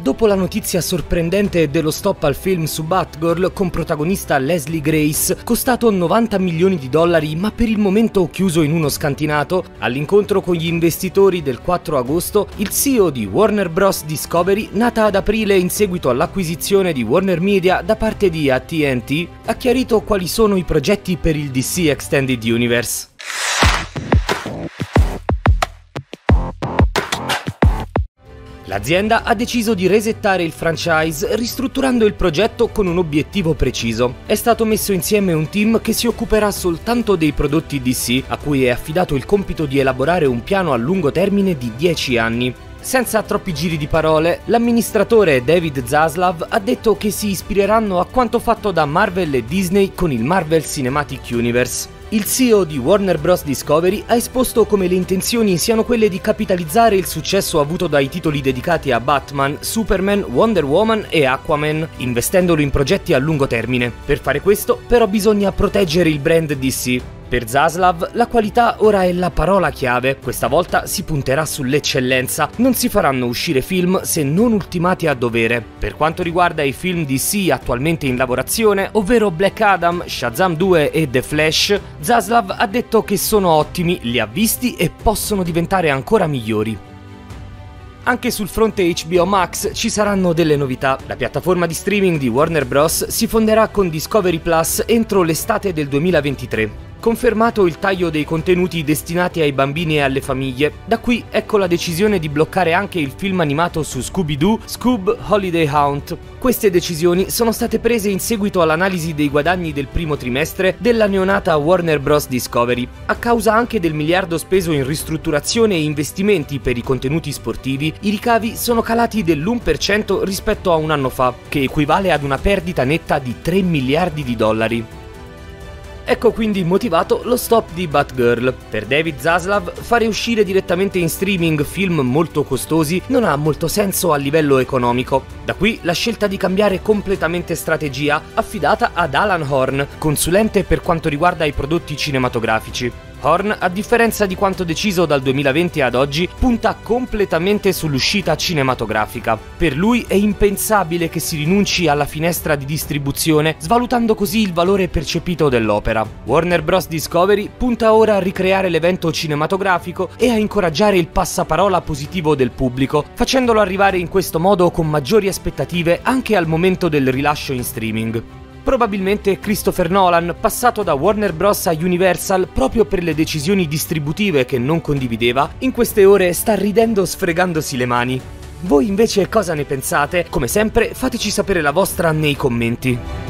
Dopo la notizia sorprendente dello stop al film su Batgirl con protagonista Leslie Grace, costato 90 milioni di dollari ma per il momento chiuso in uno scantinato, all'incontro con gli investitori del 4 agosto, il CEO di Warner Bros. Discovery, nata ad aprile in seguito all'acquisizione di Warner Media da parte di AT&T, ha chiarito quali sono i progetti per il DC Extended Universe. L'azienda ha deciso di resettare il franchise ristrutturando il progetto con un obiettivo preciso. È stato messo insieme un team che si occuperà soltanto dei prodotti DC, a cui è affidato il compito di elaborare un piano a lungo termine di 10 anni. Senza troppi giri di parole, l'amministratore David Zaslav ha detto che si ispireranno a quanto fatto da Marvel e Disney con il Marvel Cinematic Universe. Il CEO di Warner Bros. Discovery ha esposto come le intenzioni siano quelle di capitalizzare il successo avuto dai titoli dedicati a Batman, Superman, Wonder Woman e Aquaman, investendolo in progetti a lungo termine. Per fare questo, però, bisogna proteggere il brand DC. Per Zaslav la qualità ora è la parola chiave, questa volta si punterà sull'eccellenza, non si faranno uscire film se non ultimati a dovere. Per quanto riguarda i film DC attualmente in lavorazione, ovvero Black Adam, Shazam 2 e The Flash, Zaslav ha detto che sono ottimi, li ha visti e possono diventare ancora migliori. Anche sul fronte HBO Max ci saranno delle novità. La piattaforma di streaming di Warner Bros. si fonderà con Discovery Plus entro l'estate del 2023. Confermato il taglio dei contenuti destinati ai bambini e alle famiglie, da qui ecco la decisione di bloccare anche il film animato su Scooby-Doo, Scoob Holiday Hunt. Queste decisioni sono state prese in seguito all'analisi dei guadagni del primo trimestre della neonata Warner Bros. Discovery. A causa anche del miliardo speso in ristrutturazione e investimenti per i contenuti sportivi, i ricavi sono calati dell'1% rispetto a un anno fa, che equivale ad una perdita netta di 3 miliardi di dollari. Ecco quindi motivato lo stop di Batgirl. Per David Zaslav fare uscire direttamente in streaming film molto costosi non ha molto senso a livello economico. Da qui la scelta di cambiare completamente strategia affidata ad Alan Horn, consulente per quanto riguarda i prodotti cinematografici. Horn, a differenza di quanto deciso dal 2020 ad oggi, punta completamente sull'uscita cinematografica. Per lui è impensabile che si rinunci alla finestra di distribuzione, svalutando così il valore percepito dell'opera. Warner Bros. Discovery punta ora a ricreare l'evento cinematografico e a incoraggiare il passaparola positivo del pubblico, facendolo arrivare in questo modo con maggiori aspettative anche al momento del rilascio in streaming. Probabilmente Christopher Nolan, passato da Warner Bros. a Universal proprio per le decisioni distributive che non condivideva, in queste ore sta ridendo sfregandosi le mani. Voi invece cosa ne pensate? Come sempre fateci sapere la vostra nei commenti.